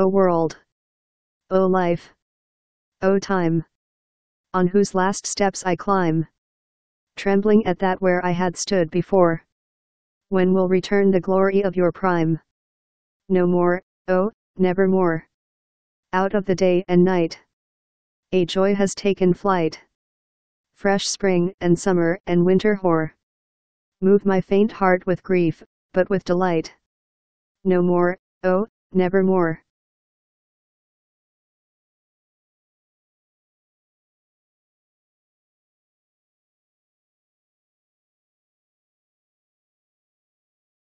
O world! O life! O time! On whose last steps I climb, trembling at that where I had stood before. When will return the glory of your prime? No more, oh, never more. Out of the day and night, a joy has taken flight. Fresh spring and summer and winter hoar. Move my faint heart with grief, but with delight. No more, oh, never more.